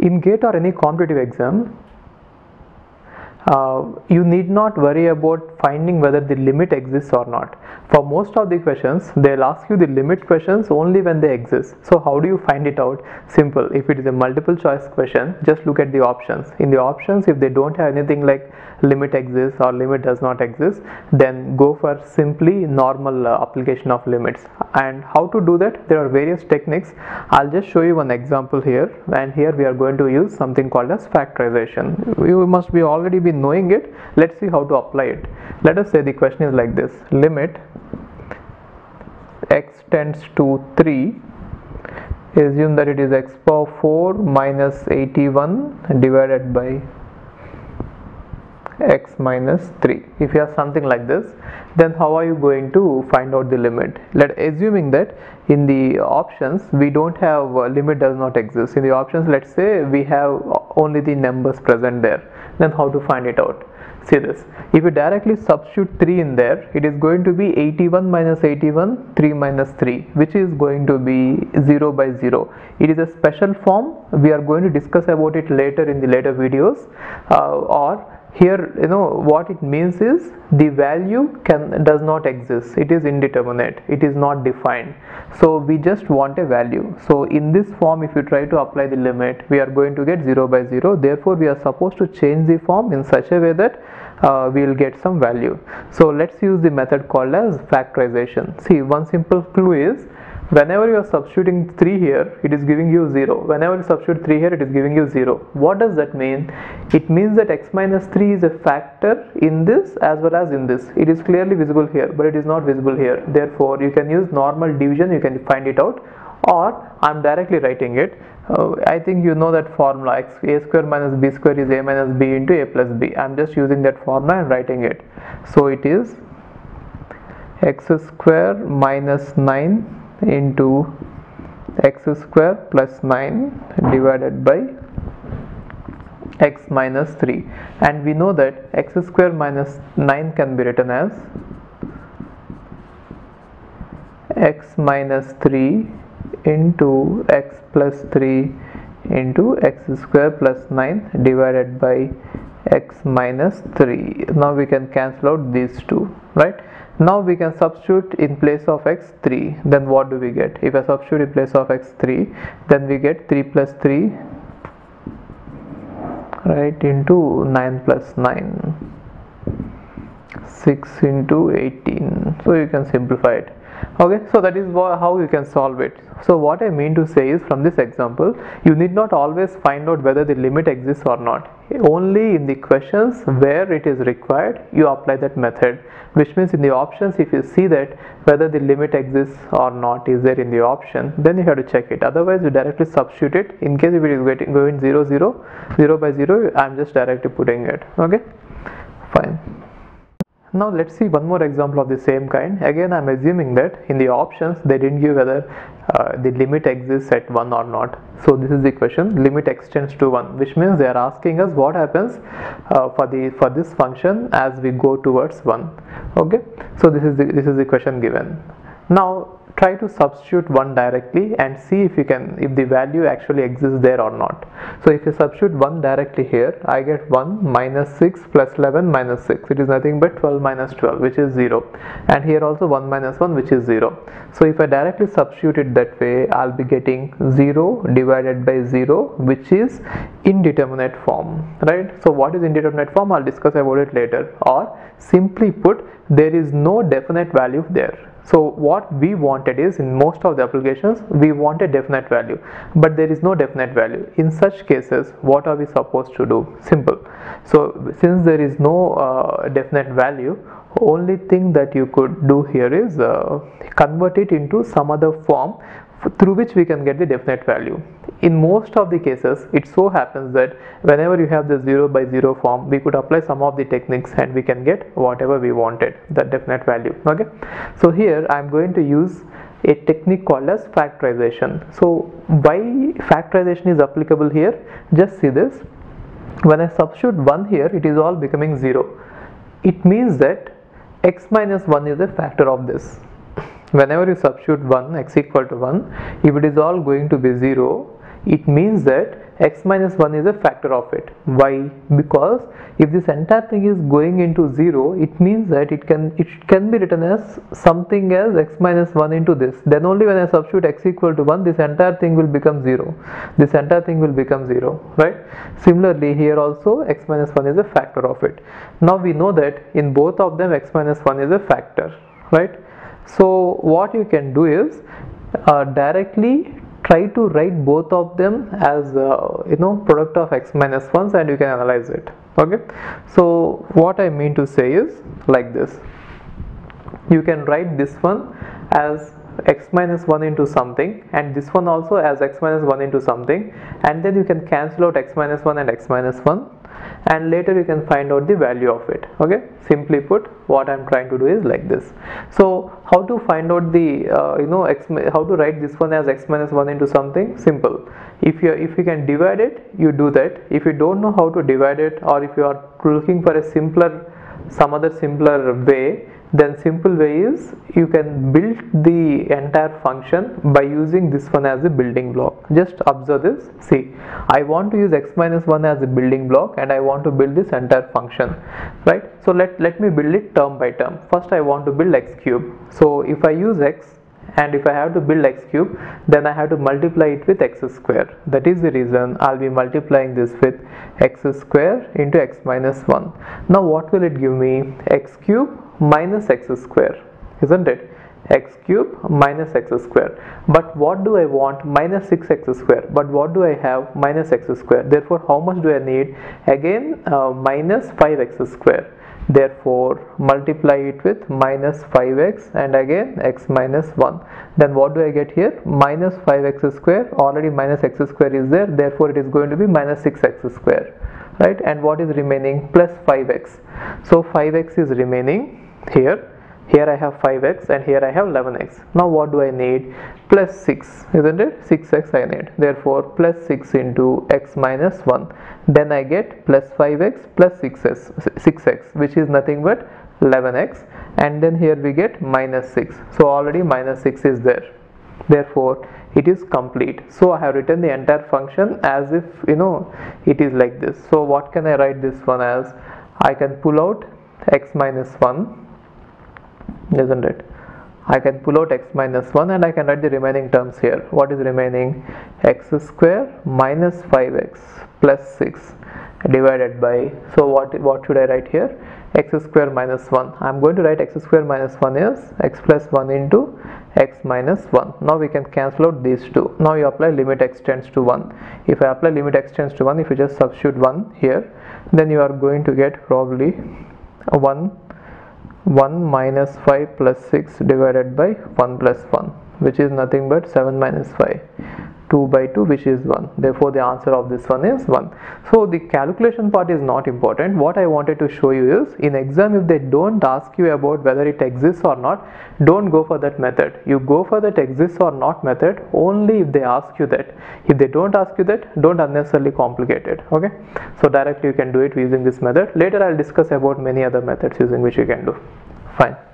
in GATE or any competitive exam, uh, you need not worry about finding whether the limit exists or not. For most of the questions, they'll ask you the limit questions only when they exist. So how do you find it out? Simple. If it is a multiple choice question, just look at the options. In the options, if they don't have anything like limit exists or limit does not exist, then go for simply normal uh, application of limits. And how to do that? There are various techniques. I'll just show you one example here. And here we are going to use something called as factorization. You must be already be knowing it let's see how to apply it let us say the question is like this. Limit x tends to 3 assume that it is x power 4 minus 81 divided by x minus 3 if you have something like this then how are you going to find out the limit? Let assuming that in the options we don't have uh, limit does not exist. In the options let's say we have only the numbers present there then how to find it out. See this. If you directly substitute 3 in there it is going to be 81 minus 81 3 minus 3 which is going to be 0 by 0 it is a special form. We are going to discuss about it later in the later videos uh, or here you know what it means is the value can does not exist. It is indeterminate. It is not defined. So we just want a value. So in this form if you try to apply the limit we are going to get 0 by 0 therefore we are supposed to change the form in such a way that uh, we will get some value. So let's use the method called as factorization. See one simple clue is whenever you are substituting 3 here it is giving you 0 whenever you substitute 3 here it is giving you 0 what does that mean? It means that x minus 3 is a factor in this as well as in this. It is clearly visible here but it is not visible here. Therefore you can use normal division. You can find it out. Or I'm directly writing it. Uh, I think you know that formula. X a square minus b square is a minus b into a plus b. I'm just using that formula and writing it. So it is x square minus 9 into x square plus 9 divided by x minus 3 and we know that x square minus 9 can be written as x minus 3 into x plus 3 into x square plus 9 divided by x minus 3 now we can cancel out these two right now we can substitute in place of x3 then what do we get? If I substitute in place of x3 then we get 3 plus 3 right into 9 plus 9 6 into 18 so you can simplify it okay so that is how you can solve it. So what I mean to say is from this example you need not always find out whether the limit exists or not. Only in the questions where it is required you apply that method which means in the options if you see that whether the limit exists or not is there in the option then you have to check it. Otherwise you directly substitute it in case if it is getting going 0 0 0 by 0 I'm just directly putting it. Okay now let's see one more example of the same kind. Again I'm assuming that in the options they didn't give whether uh, the limit exists at 1 or not. So this is the question limit extends to 1 which means they are asking us what happens uh, for the for this function as we go towards 1. Okay. So this is the, this is the question given. Now try to substitute 1 directly and see if you can if the value actually exists there or not. So if you substitute 1 directly here I get 1 minus 6 plus 11 minus 6 it is nothing but 12 minus 12 which is 0 and here also 1 minus 1 which is 0 so if I directly substitute it that way I'll be getting 0 divided by 0 which is indeterminate form right? So what is indeterminate form? I'll discuss about it later. Or simply put there is no definite value there so what we wanted is in most of the applications we want a definite value but there is no definite value. In such cases what are we supposed to do? Simple. So since there is no uh, definite value only thing that you could do here is uh, convert it into some other form through which we can get the definite value. In most of the cases, it so happens that whenever you have the 0 by 0 form, we could apply some of the techniques and we can get whatever we wanted, that definite value. Okay. So here I am going to use a technique called as factorization. So why factorization is applicable here? Just see this. When I substitute 1 here, it is all becoming 0. It means that x minus 1 is a factor of this whenever you substitute 1 x equal to 1 if it is all going to be 0 it means that x minus 1 is a factor of it. Why? Because if this entire thing is going into 0 it means that it can it can be written as something as x minus 1 into this. Then only when I substitute x equal to 1 this entire thing will become 0 this entire thing will become 0 right? Similarly here also x minus 1 is a factor of it. Now we know that in both of them x minus 1 is a factor right so what you can do is uh, directly try to write both of them as uh, you know product of x minus 1s and you can analyze it. Okay? So what I mean to say is like this. You can write this one as x minus 1 into something and this one also as x minus 1 into something and then you can cancel out x minus 1 and x minus 1 and later you can find out the value of it. Okay? Simply put what i'm trying to do is like this. So how to find out the uh, you know x how to write this one as x minus 1 into something? Simple. If you if you can divide it you do that. If you don't know how to divide it or if you are looking for a simpler some other simpler way then simple way is you can build the entire function by using this one as a building block. Just observe this. See I want to use x minus 1 as a building block and I want to build this entire function right? So let let me build it term by term. First I want to build x cube. So if I use x and if I have to build x cube then I have to multiply it with x square. That is the reason I'll be multiplying this with x square into x minus 1 now what will it give me? x cube minus x square isn't it? X cube minus x square. But what do I want? Minus 6x square. But what do I have? Minus x square. Therefore how much do I need? Again uh, minus 5x square. Therefore multiply it with minus 5x and again x minus 1 then what do I get here? Minus 5x square. Already minus x square is there. Therefore it is going to be minus 6x square. Right? And what is remaining? Plus 5x so 5x is remaining here here I have 5x and here I have 11x now what do I need? Plus 6 isn't it? 6x I need. Therefore plus 6 into x minus 1 then I get plus 5x plus 6x 6x which is nothing but 11x and then here we get minus 6 so already minus 6 is there. Therefore it is complete. So I have written the entire function as if you know it is like this. So what can I write this one as? I can pull out x minus 1 isn't it? I can pull out x minus 1 and I can write the remaining terms here. What is remaining? x square minus 5x plus 6 divided by so what what should I write here? x square minus 1 I'm going to write x square minus 1 is x plus 1 into x minus 1 now we can cancel out these two. Now you apply limit x tends to 1 if I apply limit x tends to 1 if you just substitute 1 here then you are going to get probably 1 1 minus 5 plus 6 divided by 1 plus 1 which is nothing but 7 minus 5 2 by 2 which is 1 therefore the answer of this one is 1 so the calculation part is not important. What I wanted to show you is in exam if they don't ask you about whether it exists or not don't go for that method. You go for that exists or not method only if they ask you that. If they don't ask you that don't unnecessarily complicate it. Okay? So directly you can do it using this method. Later I'll discuss about many other methods using which you can do. Fine